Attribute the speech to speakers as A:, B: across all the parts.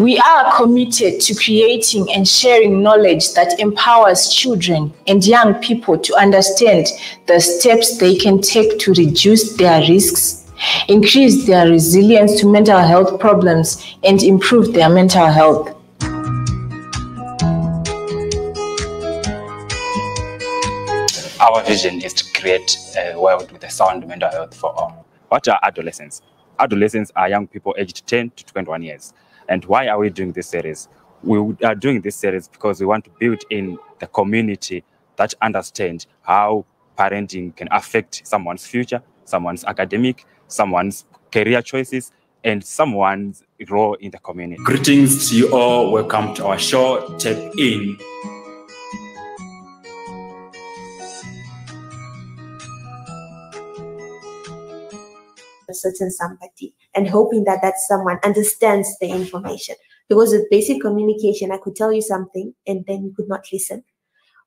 A: We are committed to creating and sharing knowledge that empowers children and young people to understand the steps they can take to reduce their risks, increase their resilience to mental health problems, and improve their mental health.
B: Our vision is to create a world with a sound mental health for all. What are adolescents? Adolescents are young people aged 10 to 21 years. And why are we doing this series? We are doing this series because we want to build in the community that understand how parenting can affect someone's future, someone's academic, someone's career choices, and someone's role in the community.
C: Greetings to you all. Welcome to our show, Tap In.
D: a certain somebody and hoping that that someone understands the information. Because with basic communication, I could tell you something and then you could not listen.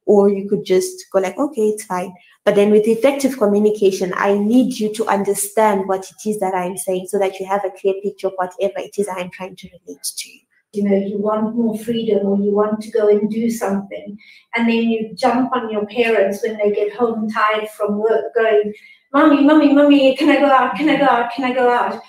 D: Or you could just go like, okay, it's fine. But then with effective communication, I need you to understand what it is that I'm saying so that you have a clear picture of whatever it is I'm trying to relate to you.
E: you know, you want more freedom or you want to go and do something. And then you jump on your parents when they get home tired from work, going, Mommy, Mommy, Mommy, can I go out? Can I go out? Can I go out?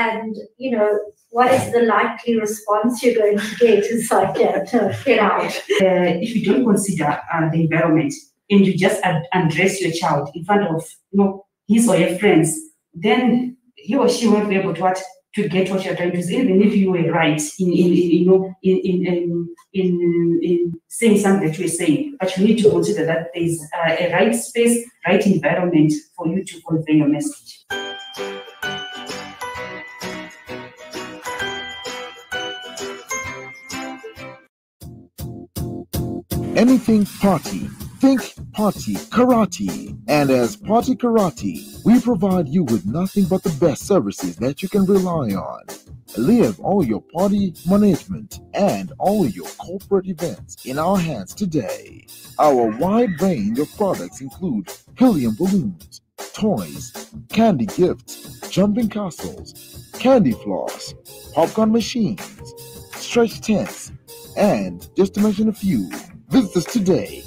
E: And, you know, what is the likely response you're going to get? It's like, yeah, to get out.
F: uh, if you don't consider uh, the environment and you just ad- address your child in front of you know his or her friends, then he or she won't be able to what to get what you're trying to say, even if you were right in, in, in you know in in, in in in saying something that you're saying. But you need to consider that there's uh, a right space, right environment for you to convey your message.
G: Anything party. Think Party Karate. And as Party Karate, we provide you with nothing but the best services that you can rely on. Leave all your party management and all your corporate events in our hands today. Our wide range of products include helium balloons, toys, candy gifts, jumping castles, candy floss, popcorn machines, stretch tents, and just to mention a few, visit us today.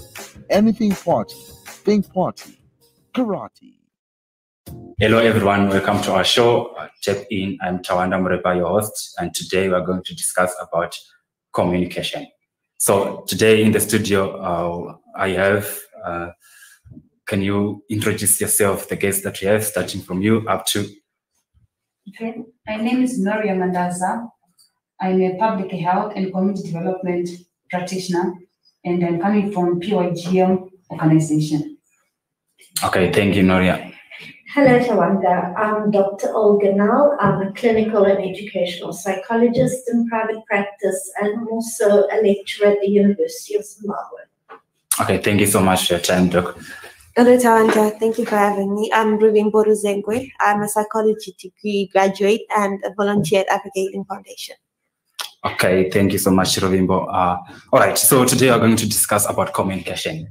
G: Anything party, think party, karate.
C: Hello, everyone. Welcome to our show, uh, Tap In. I'm Tawanda Murepa, your host, and today we're going to discuss about communication. So today in the studio, uh, I have. Uh, can you introduce yourself, the guest that you have, starting from you up to?
F: Okay. My name is Noria Mandaza. I'm a public health and community development practitioner, and I'm coming from PYGM organization.
C: Okay, thank you, Noria.
E: Hello, Tawanda. I'm Dr. Olga Nal. I'm a clinical and educational psychologist in private practice and I'm also a lecturer at the University of Zimbabwe.
C: Okay, thank you so much for your time, Doc.
D: Hello, Tawanda. Thank you for having me. I'm Rubin Boruzengwe. I'm a psychology degree graduate and a volunteer at Africa Healing Foundation.
C: Okay, thank you so much, Ruvimbo. Uh, all right, so today we're going to discuss about communication.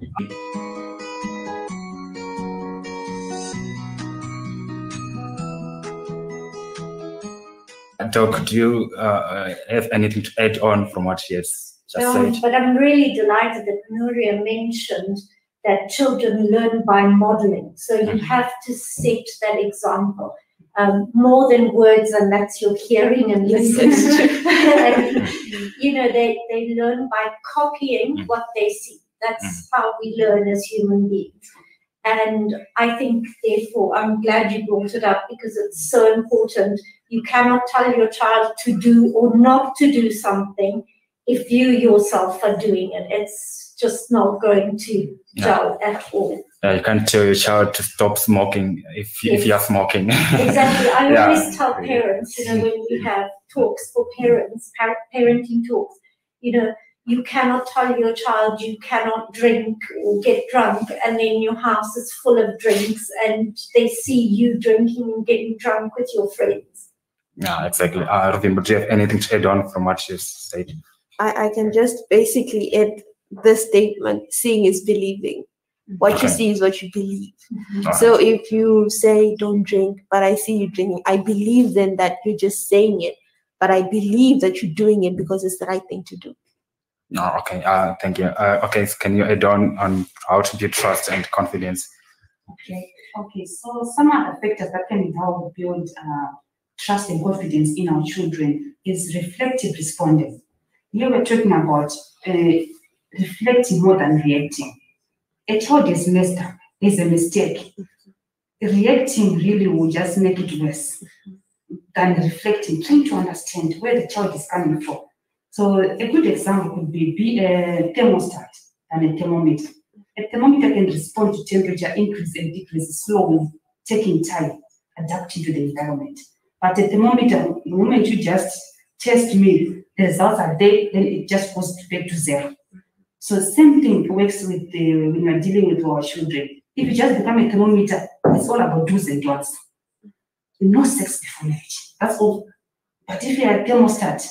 C: Doc, do you uh, have anything to add on from what she has just
E: Um,
C: said?
E: but I'm really delighted that Noria mentioned that children learn by modeling. So you
C: Mhm.
E: have to set that example. Um, more than words, and that's your hearing and listening. And, you know, they, they learn by copying
C: Mhm.
E: what they see. That's how we learn as human beings. And I think, therefore, I'm glad you brought it up because it's so important. You cannot tell your child to do or not to do something if you yourself are doing it. It's just not going to
C: Yeah.
E: gel at all.
C: Uh, you can't tell your child to stop smoking if, if you're smoking.
E: Exactly. I
C: Yeah.
E: always tell parents, you know, when we have talks for parents, par- parenting talks, you know, you cannot tell your child you cannot drink or get drunk, and then your house is full of drinks, and they see you drinking and getting drunk with your friends.
C: Yeah, exactly. Uh, Ruvimbo, do you have anything to add on from what she's said?
D: I, I can just basically add this statement seeing is believing. What you see is what you believe.
C: All
D: So if you say don't drink, but I see you drinking, I believe then that you're just saying it. but I believe that you're doing it because it's the right thing to do.
B: No, okay. Uh, thank you. Uh, okay, so can you add on on how to build trust and confidence?
F: Okay. Okay. So some of the factors that can help build uh, trust and confidence in our children is reflective responding. Here we're talking about uh, reflecting more than reacting. A child is messed up, is a mistake. Reacting really will just make it worse than reflecting, trying to understand where the child is coming from. So a good example could be, be a thermostat and a thermometer. A thermometer can respond to temperature increase and decrease slowly, taking time, adapting to the environment. But a thermometer, the moment you just test me, the results are there, then it just goes back to zero. So same thing works with the, when you're dealing with our children. If you just become a thermometer, it's all about do's and don'ts. No sex before marriage. That's all. But if you're a thermostat,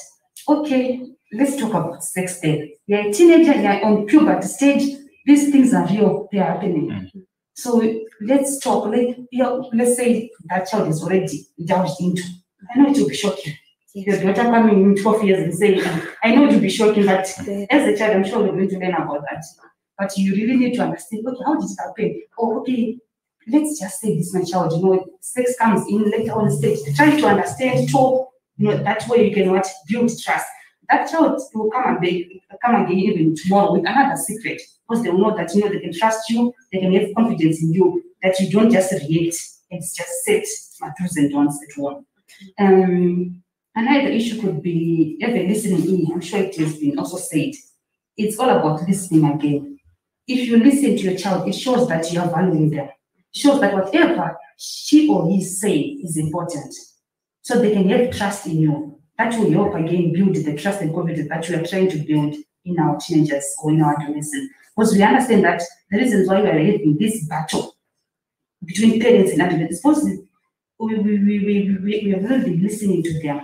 F: okay, let's talk about sex then. You're a teenager, you're on puberty stage, these things are real, they are happening. Mm. So let's talk. Let, you know, let's say that child is already delved into. I know it will be shocking. Your daughter coming in 12 years and saying, I know it will be shocking, but as a child, I'm sure we're going to learn about that. But you really need to understand, okay, how did it happen? Oh, okay, let's just say this, my child, you know, sex comes in later on stage. Try to understand, talk, you know, that way you can what build trust. That child will come and be, come again even tomorrow with another secret because they will know that you know they can trust you, they can have confidence in you, that you don't just react. It's just set my do's and don'ts at one. Um, another issue could be a listening ear. I'm sure it has been also said. It's all about listening again. If you listen to your child, it shows that you are valuing them. It shows that whatever she or he say is important. So they can have trust in you. That will help again build the trust and confidence that we are trying to build in our teenagers or in our adolescents. Because we understand that the reasons why we are having this battle between parents and adolescents, because we, we, we, we, we, we have really been listening to them.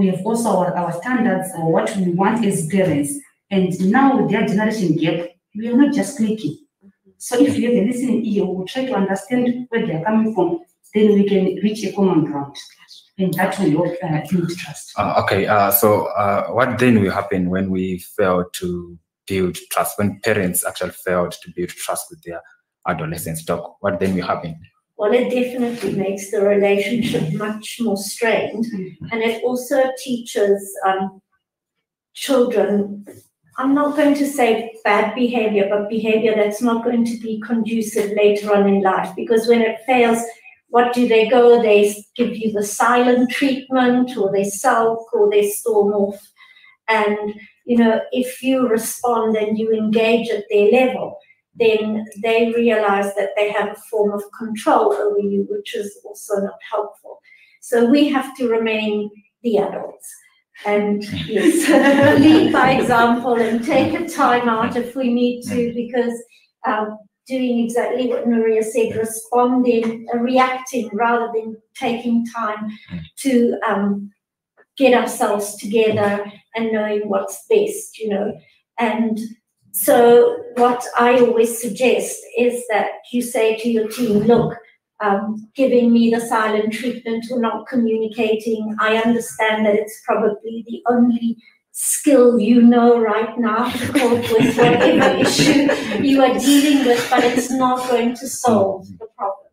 F: We have also our, our standards what we want as parents. And now with their generation gap, we are not just clicking. So if you have a listening ear, we try to understand where they are coming from, then we can reach a common ground. And that will help uh, build trust.
B: Uh, okay, uh, so uh, what then will happen when we fail to build trust, when parents actually failed to build trust with their adolescents? Doc, what then will happen?
E: Well, it definitely makes the relationship much more strained, and it also teaches um, children. I'm not going to say bad behavior, but behavior that's not going to be conducive later on in life. Because when it fails, what do they go? They give you the silent treatment, or they sulk, or they storm off. And you know, if you respond and you engage at their level, then they realize that they have a form of control over you, which is also not helpful. So we have to remain the adults and yes, lead by example and take a time out if we need to, because um, doing exactly what Maria said, responding, uh, reacting rather than taking time to um, get ourselves together and knowing what's best, you know. And so, what I always suggest is that you say to your team, look, um, giving me the silent treatment or not communicating, I understand that it's probably the only skill you know right now to cope with whatever issue you are dealing with, but it's not going to solve the problem.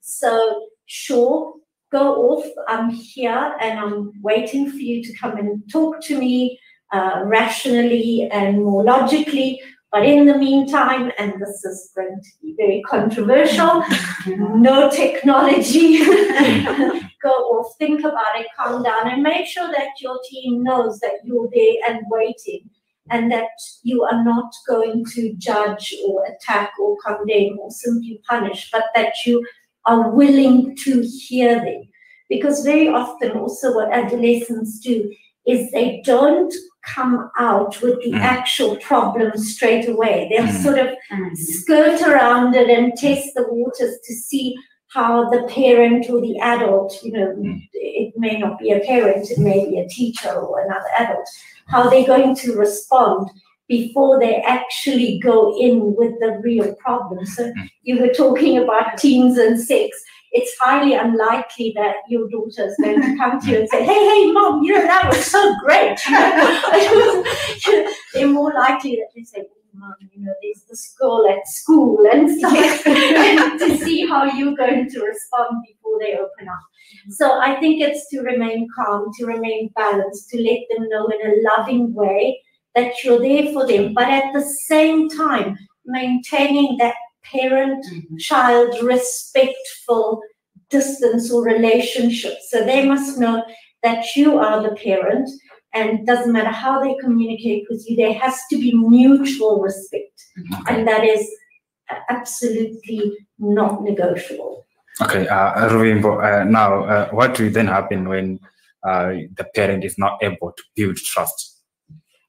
E: So, sure, go off. I'm here and I'm waiting for you to come and talk to me uh, rationally and more logically. But in the meantime, and this is going to be very controversial, no technology. Go off, think about it, calm down, and make sure that your team knows that you're there and waiting, and that you are not going to judge or attack or condemn or simply punish, but that you are willing to hear them. Because very often, also, what adolescents do is they don't come out with the
B: Mm.
E: actual problem straight away. They'll
B: Mm.
E: sort of skirt around it and test the waters to see how the parent or the adult, you know,
B: Mm.
E: it may not be a parent, it may be a teacher or another adult, how they're going to respond before they actually go in with the real problem. So you were talking about teens and sex. It's highly unlikely that your daughter is going to come to you and say, "Hey, hey, mom, you know that was so great." They're more likely that they say, oh, mom, you know, there's the school at school and stuff to see how you're going to respond before they open up. Mm-hmm. So I think it's to remain calm, to remain balanced, to let them know in a loving way that you're there for them, but at the same time, maintaining that parent child respectful distance or relationship. So they must know that you are the parent and doesn't matter how they communicate with you, there has to be mutual respect. And that is absolutely not negotiable.
C: Okay, uh, Ruvimbo, uh, now uh, what will then happen when uh, the parent is not able to build trust?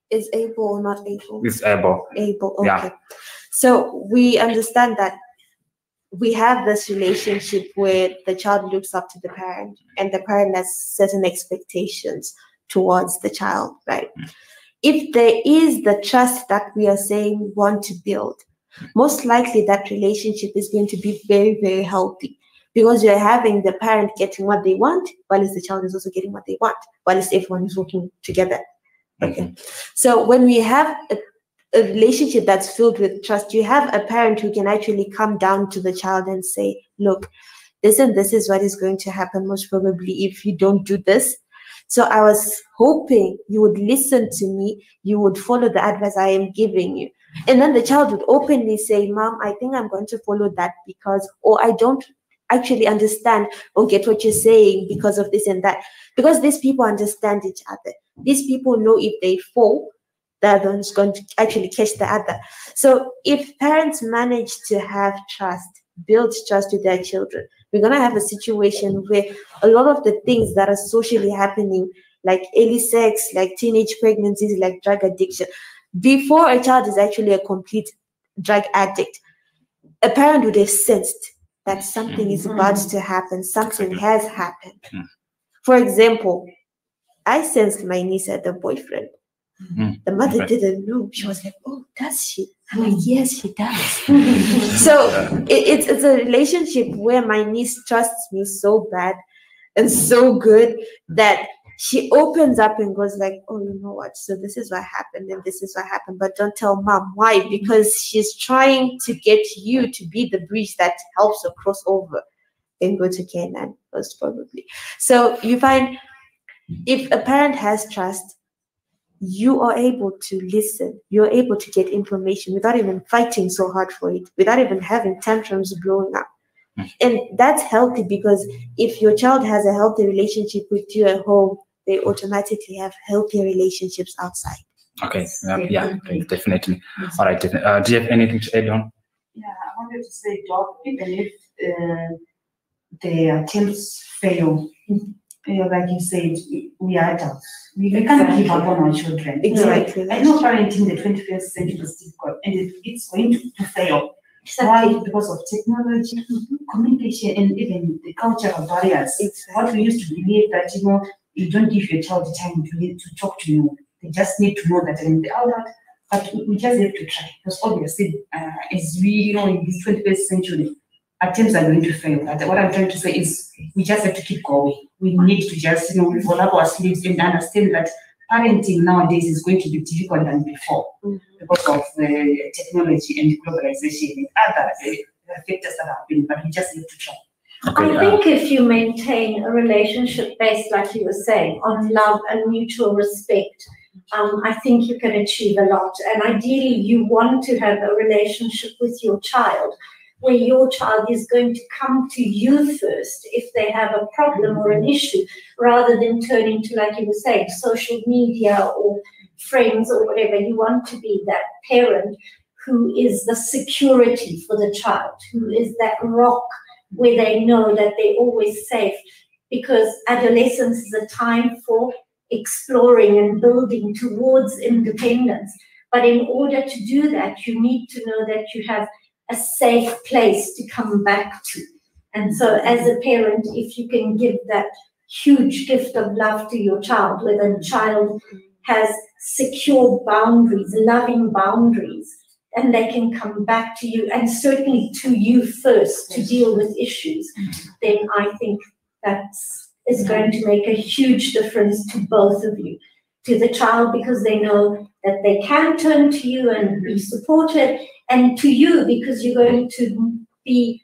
D: Is able or not able?
C: Is able.
D: Able, okay.
C: Yeah.
D: So we understand that we have this relationship where the child looks up to the parent and the parent has certain expectations towards the child, right? Hmm. If there is the trust that we are saying we want to build, most likely that relationship is going to be very, very healthy because you're having the parent getting what they want, while the child is also getting what they want, while everyone is working together. Hmm. Okay. So when we have a, a relationship that's filled with trust, you have a parent who can actually come down to the child and say, look, this and this is what is going to happen most probably if you don't do this. So I was hoping you would listen to me, you would follow the advice I am giving you. And then the child would openly say, Mom, I think I'm going to follow that because, or I don't actually understand or get what you're saying because of this and that. Because these people understand each other. These people know if they fall, the other one's going to actually catch the other. So if parents manage to have trust, build trust with their children, we're going to have a situation where a lot of the things that are socially happening, like early sex, like teenage pregnancies, like drug addiction, before a child is actually a complete drug addict, a parent would have sensed that something is mm-hmm. about to happen, something has happened. Hmm. For example, I sensed my niece had a boyfriend.
C: Mm.
D: The mother
C: Okay.
D: didn't know. She was like, "Oh, does she?" I'm like, "Yes, she does." so it, it's it's a relationship where my niece trusts me so bad and so good that she opens up and goes like, "Oh, you know what? So this is what happened, and this is what happened." But don't tell mom why, because she's trying to get you to be the bridge that helps her cross over and go to Canaan, most probably. So you find if a parent has trust, you are able to listen. You're able to get information without even fighting so hard for it, without even having tantrums blowing up. And that's healthy because if your child has a healthy relationship with you at home, they automatically have healthy relationships outside.
C: Okay, yeah, yeah definitely. All right, defi- uh, do you have anything to add on?
F: Yeah, I wanted to say, Doc, even if uh, the attempts fail, uh, like you said, we are adults. We, we can't give up on our children.
D: Exactly.
F: I know parenting in the 21st century is difficult and it, it's going to, to fail. Why? Because of technology, communication, and even the cultural barriers. It's what we used to believe that, you know, you don't give your child the time to, to talk to you. They just need to know that and all that. But we we just have to try. Because obviously, uh, as we, you know, in this 21st century, attempts are going to fail. But what I'm trying to say is we just have to keep going. We need to just, you know, roll up our sleeves and understand that parenting nowadays is going to be difficult than before because of uh, technology and globalization and other uh, factors that have been, but we just need to try.
C: Okay,
E: I
C: uh,
E: think if you maintain a relationship based, like you were saying, on love and mutual respect, um, I think you can achieve a lot. And ideally, you want to have a relationship with your child where your child is going to come to you first if they have a problem or an issue, rather than turning to, like you were saying, social media or friends or whatever. You want to be that parent who is the security for the child, who is that rock where they know that they're always safe because adolescence is a time for exploring and building towards independence. But in order to do that, you need to know that you have a safe place to come back to. And so, as a parent, if you can give that huge gift of love to your child, where the child has secure boundaries, loving boundaries, and they can come back to you and certainly to you first to deal with issues, then I think that's going to make a huge difference to both of you. To the child because they know that they can turn to you and be supported, and to you because you're going to be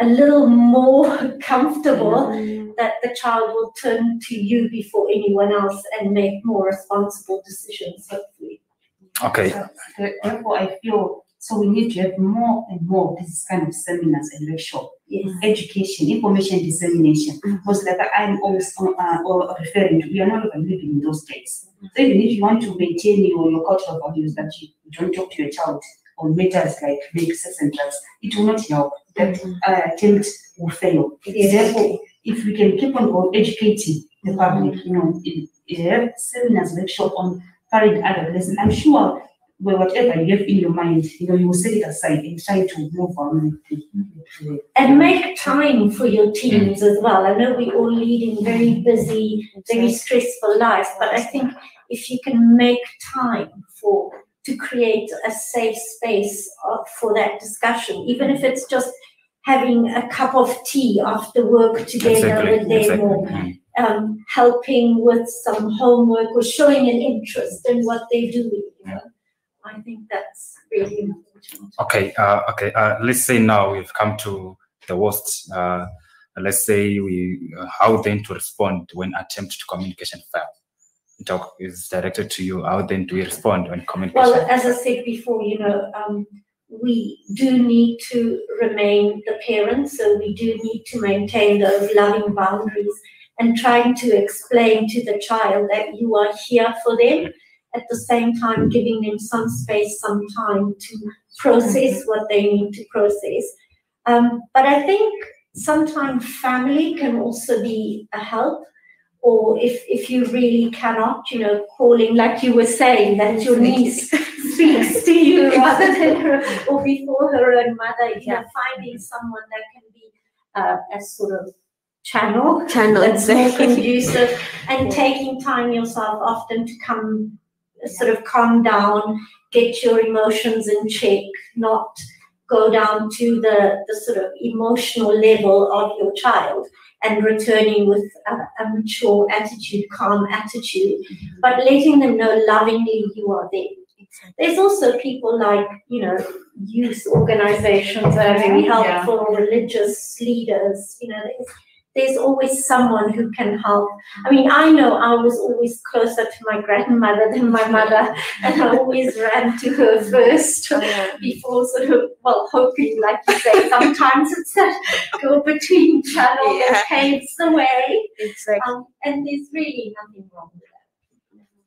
E: a little more comfortable that the child will turn to you before anyone else and make more responsible decisions, hopefully.
B: Okay.
F: So, therefore, I feel so we need to have more and more of this kind of seminars and workshop,
E: Yes.
F: education, information dissemination.
D: Mhm.
F: Because like I'm always uh, uh, referring to, we are not even living in those days. So even if you want to maintain your, your cultural values that you don't talk to your child on matters like sex and drugs, it will not help. That mm-hmm. uh, attempt will fail. Therefore, if we can keep on educating the mm-hmm. public, you know, have seminars, workshop on parent adolescent, I'm sure well, whatever you have in your mind, you know, you will set it aside and try to move on. Mm-hmm.
E: And make time for your teens as well. I know we all leading very busy, very stressful lives, but I think if you can make time for to create a safe space uh, for that discussion, even if it's just having a cup of tea after work together
B: Exactly.
E: with them
B: Exactly.
E: or
B: Mm.
E: um, helping with some homework or showing an interest in what they do. You know? I think that's really important.
B: Okay, uh, okay. Uh, let's say now we've come to the worst. Uh, let's say we uh, how then to respond when attempt to communication fail. Talk is directed to you. How then do we respond when comment?
E: Well, as I said before, you know, um, we do need to remain the parents, so we do need to maintain those loving boundaries and trying to explain to the child that you are here for them. At the same time, giving them some space, some time to process what they need to process. Um, but I think sometimes family can also be a help. Or if, if you really cannot, you know, calling, like you were saying, that your niece speaks to you rather than her or before her own mother, you know, finding someone that can be uh, a sort of channel
D: Channel,
E: that's more conducive and taking time yourself often to come sort of calm down, get your emotions in check, not go down to the, the sort of emotional level of your child and returning with a, a mature attitude, calm attitude, mm-hmm. but letting them know lovingly you are there. There's also people like, you know, youth organizations that are very
F: Yeah.
E: helpful, religious leaders, you know, there's, there's always someone who can help. I mean, I know I was always closer to my grandmother than my mother, and I always ran to her first before sort of, well, hoping, like you say, sometimes it's that go between channel
D: Yeah.
E: that paves the way.
D: Exactly.
E: Um, and there's really nothing wrong with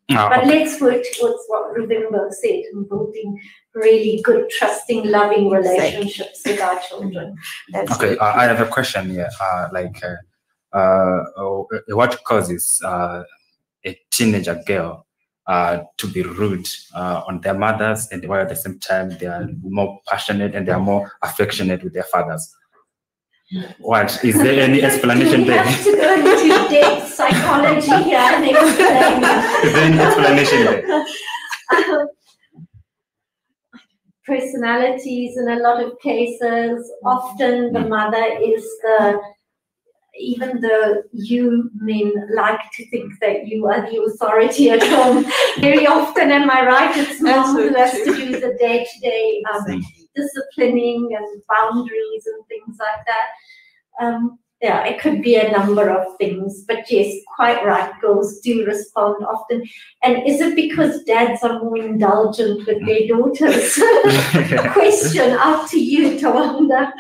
E: that.
B: Ah,
E: But
B: okay.
E: let's work towards what Rubenberg said, and building really good, trusting, loving relationships with our children.
D: That's
B: Okay, uh, I have a question here. Uh, like, uh, uh, oh, uh, what causes uh, a teenager girl uh, to be rude uh, on their mothers, and while at the same time they are more passionate and they are more affectionate with their fathers? What is there any explanation
E: Do we
B: there?
E: have to go into depth psychology here and explain
B: Is there any explanation there?
E: um, personalities in a lot of cases. Often the mother is the, even though you men like to think that you are the authority at home, very often, am I right? It's mom who has to do the day to day disciplining and boundaries and things like that. Um, yeah, it could be a number of things, but yes, quite right. Girls do respond often. And is it because dads are more indulgent with their daughters? Question out to you, Tawanda.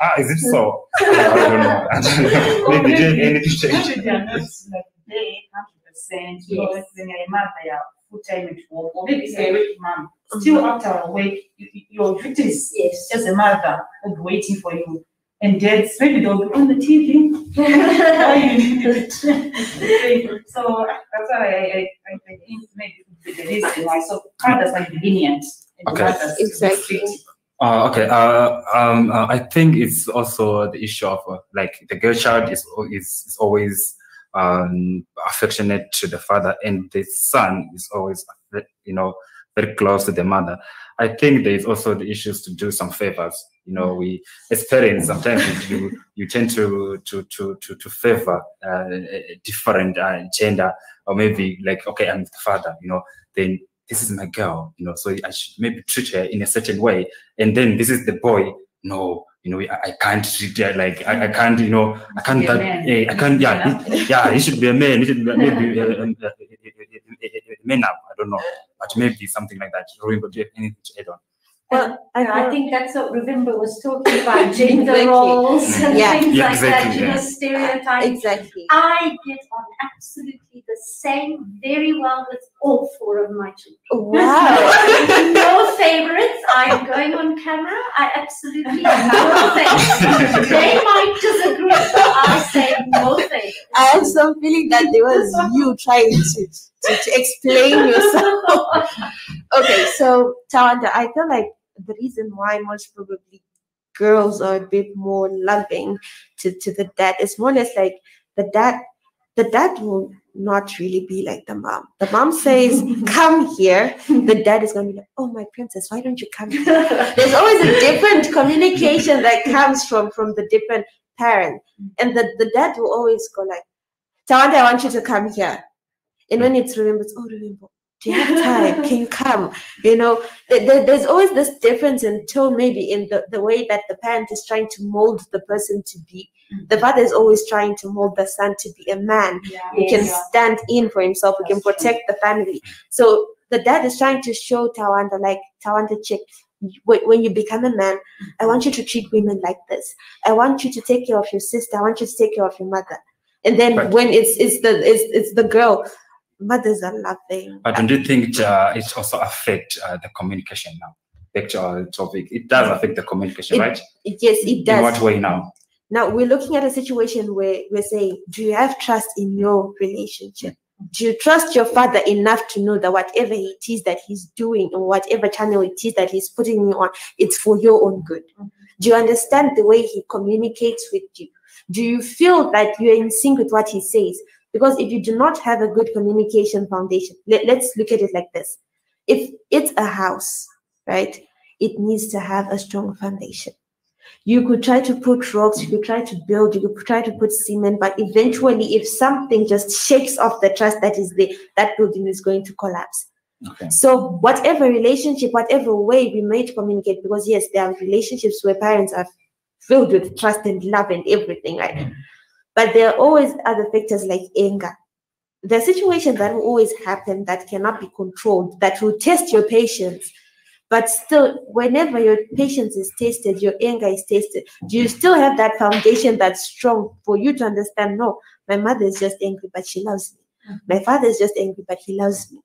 B: ah, is it so? I don't know. I don't know. Maybe do you anything change?
F: they are not like they hundred percent. You know,
E: Yes.
F: when you're a mother, you're full time at work, or maybe say working mom. Still after a week, you, you- your duties
E: Yes.
F: as a mother will be waiting for you. And dads, maybe they'll be on the TV. Why you need it? so that's why I, I, I think maybe the reason why. So fathers might be lenient.
B: Okay.
D: Exactly.
B: Uh, okay. Uh, um, uh, I think it's also the issue of uh, like the girl child is is, is always um, affectionate to the father, and the son is always you know
C: very close to the mother. I think there is also the issues to do some favors. You know, we as parents sometimes you you tend to to to to, to favor uh, a different uh, gender or maybe like okay, I'm the father. You know, then this is my girl. You know, so I should maybe treat her in a certain way. And then this is the boy. No, you know, I, I can't treat her like I, I can't. You know, I can't. That, eh, I can't. Yeah, he, yeah. He should be a man. He should be maybe uh, um, uh, a man up. I don't know, but maybe something like that. Ruingo, do you have anything to add on?
D: Well, I,
E: And I think that's what Ravimba was talking about, gender
D: Exactly.
E: roles and
D: Yeah.
E: things
C: Yeah,
E: like that,
C: exactly,
E: you know, stereotypes.
D: exactly.
E: I get on absolutely the same very well with all four of my children.
D: Wow.
E: no favorites. I'm going on camera. I absolutely no favorites. They might disagree, but I say no favorites.
D: I have some feeling that there was you trying to, to, to explain yourself. Okay, so Tawanda, I feel like the reason why most probably girls are a bit more loving to, to the dad is more or less like the dad the dad will not really be like the mom. The mom says, Come here. The dad is gonna be like, Oh my princess, why don't you come here? There's always a different communication that comes from from the different parent. And the, the dad will always go like, Tawanda, I want you to come here. And when it's remembered, oh, remember, do you have time? Can you come? You know, th- th- there's always this difference in tone, maybe in the, the way that the parent is trying to mold the person to be. Mm-hmm. The father is always trying to mold the son to be a man who can
E: Yes.
D: stand in for himself, who can
E: That's true.
D: protect the family. So the dad is trying to show Tawanda, like, Tawanda chick, when when you become a man, I want you to treat women like this. I want you to take care of your sister. I want you to take care of your mother. And then
C: Right.
D: when it's it's the it's, it's the girl, mothers are loving.
C: But don't you think uh, it also affect uh, the communication now? Back to our topic, it does affect the communication,
D: It
C: right?
D: Yes, it does.
C: In
D: does.
C: what way now?
D: Now we're looking at a situation where we're saying, do you have trust in your relationship? Do you trust your father enough to know that whatever it is that he's doing or whatever channel it is that he's putting you on, it's for your own good? Do you understand the way he communicates with you? Do you feel that you're in sync with what he says? Because if you do not have a good communication foundation, let, let's look at it like this. If it's a house, right, it needs to have a strong foundation you could try to put rocks, you could try to build, you could try to put cement, but eventually, if something just shakes off the trust that is there, that building is going to collapse.
C: Okay.
D: So, whatever relationship, whatever way we may communicate, because yes, there are relationships where parents are filled with trust and love and everything, right? Mm-hmm. But there are always other factors like anger. There are situations that will always happen that cannot be controlled, that will test your patience. But still, whenever your patience is tested, your anger is tested, do you still have that foundation that's strong for you to understand? No, my mother is just angry, but she loves me. My father is just angry, but he loves me.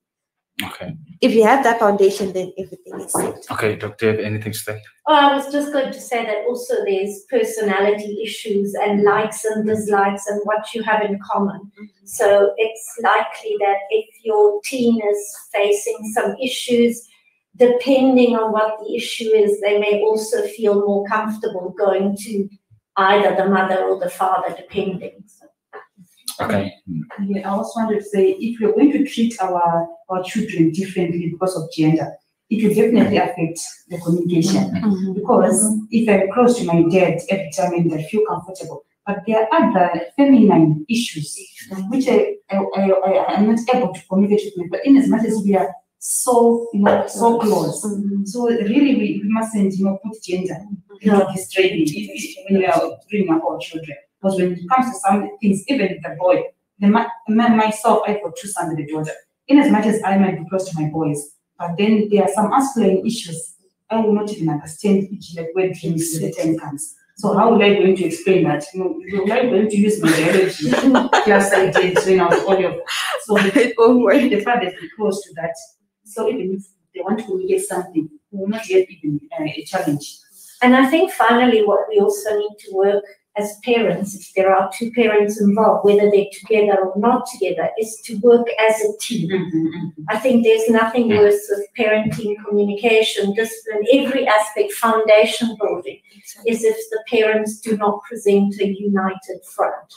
C: Okay.
D: If you have that foundation, then everything is set.
C: Okay, Doctor, do you have anything to say?
E: Oh, I was just going to say that also there's personality issues and likes and dislikes and what you have in common. Mm-hmm. So it's likely that if your teen is facing some issues, depending on what the issue is, they may also feel more comfortable going to either the mother or the father, depending. So,
C: Okay.
F: Yeah, I also wanted to say if we're going to treat our, our children differently because of gender, it will definitely mm-hmm. affect the communication. Mm-hmm. Mm-hmm. Because if I'm close to my dad every time and I feel comfortable, but there are other feminine issues which I, I, I, I am not able to communicate with, but in as much as we are so, you know, so close. So really, we, we mustn't, you know, put gender into this training if- if- when we are bringing up our children. Because when it comes to some things, even the boy, the myself, I've got two sons and a daughter. In as much as I might be close to my boys, but then there are some masculine issues I will not even understand each like where dreams the time comes. So how will I going to explain that? You know, will I going to use my biology class I did when I was all of so
D: won't work.
F: if the fathers be close to that. So even if they want to get something, we will not get even uh, a challenge.
E: And I think finally, what we also need to work as parents, if there are two parents involved, whether they're together or not together, is to work as a team. I think there's nothing worse with parenting, communication, discipline, every aspect, foundation building, is if the parents do not present a united front.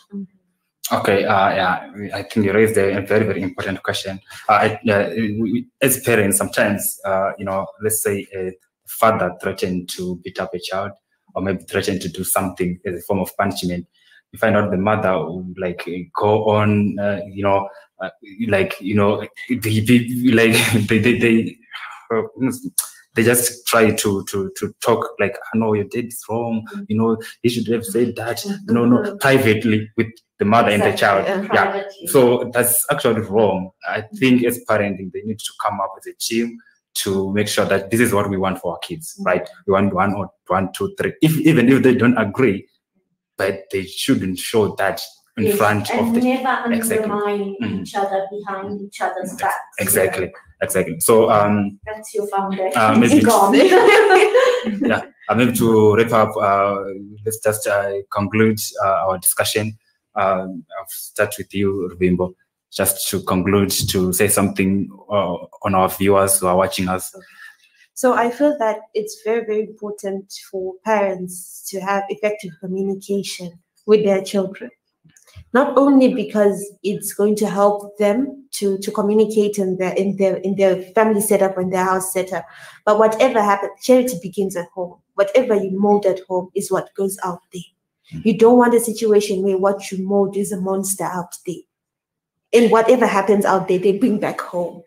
C: Okay, uh, yeah, I think you raised a very, very important question. Uh, uh, we, as parents, sometimes, uh, you know, let's say a father threatened to beat up a child or maybe threatened to do something as a form of punishment. You find out the mother would like go on, uh, you know, uh, like, you know, they, they, like they, they, they they just try to to to talk like, I know you did wrong, you know, you should have said that, no, no, privately with the mother and the child. Yeah. So that's actually wrong. I think as parenting, they need to come up with a team to make sure that this is what we want for our kids, right? We want one or one, two, three. If even if they don't agree, but they shouldn't show that in
E: Yes,
C: front of the
E: never undermine
C: Mhm.
E: each other behind each other's backs.
C: exactly, exactly. So um,
E: That's your foundation.
C: Uh, maybe- yeah, I mean to wrap up. Uh, let's just uh, conclude uh, our discussion. Um, I'll start with you, Ruvimbo, just to conclude to say something uh, on our viewers who are watching us.
D: So I feel that it's very, very important for parents to have effective communication with their children. Not only because it's going to help them to, to communicate in their in their in their family setup and their house setup, but whatever happens, charity begins at home. Whatever you mold at home is what goes out there. You don't want a situation where what you mold is a monster out there. And whatever happens out there, they bring back home.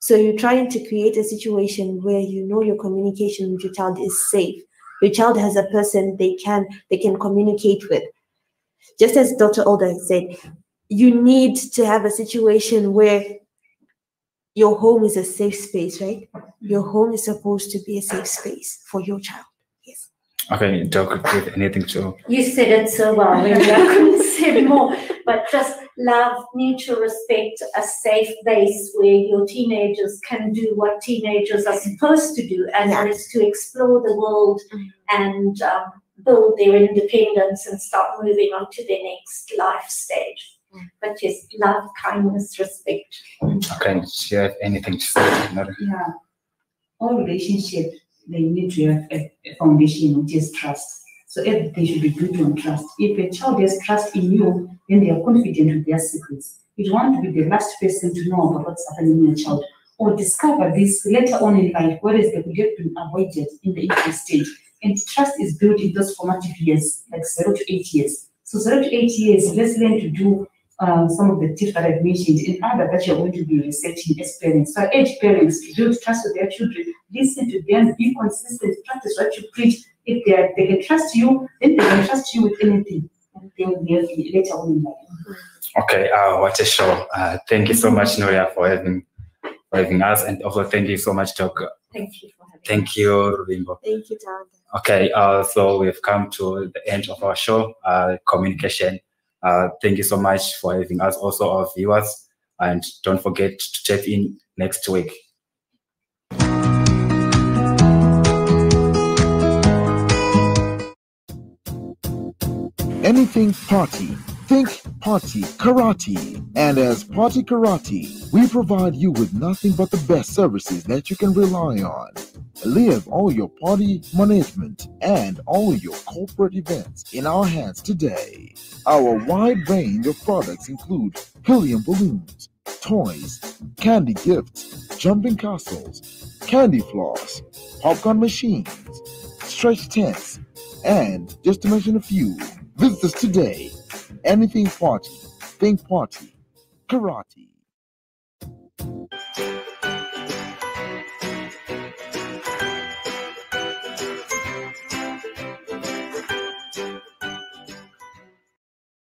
D: So you're trying to create a situation where you know your communication with your child is safe. Your child has a person they can they can communicate with. Just as Dr. Older said, you need to have a situation where your home is a safe space, right? Your home is supposed to be a safe space for your child. Yes.
C: Okay, Doc, with anything to
E: You said it so well, really. I couldn't say more. But just love, mutual respect, a safe base where your teenagers can do what teenagers are supposed to do, and that is to explore the world
D: Mhm.
E: and um, build their independence and start moving on to their next life stage.
D: Mm.
E: But yes, love, kindness, respect.
C: okay, do you have anything to say? Nora?
F: Yeah. All relationship, they need to have a, a foundation which is trust. So everything should be built on trust. If a child has trust in you, then they are confident with their secrets. You want to be the last person to know about what's happening in a child or discover this later on in life, whereas they could have been avoided in the infant stage. And trust is built in those formative years, like zero to eight years. So zero to eight years, let's learn to do uh, some of the tips that I've mentioned in other that you're going to be researching as parents. So urge parents to build trust with their children, listen to them, be consistent, practice what you preach. If they, are, they can trust you, then they can trust you with anything. And they will be happy later on in life.
C: Okay, uh, what a show. Uh, thank you so much, Noria, for having for having us, and also thank you so much, Doc.
E: Thank you for having
C: Thank you, Ruvimbo.
D: Thank you, Tawanda.
C: Okay, uh, so we've come to the end of our show, uh, communication. Uh, thank you so much for having us, also our viewers, and don't forget to tap in next week.
G: Anything party. Think Party Karate. And as Party Karate, we provide you with nothing but the best services that you can rely on. Leave all your party management and all your corporate events in our hands today. Our wide range of products include helium balloons, toys, candy gifts, jumping castles, candy floss, popcorn machines, stretch tents, and just to mention a few, visit us today. Anything party, think party, karate.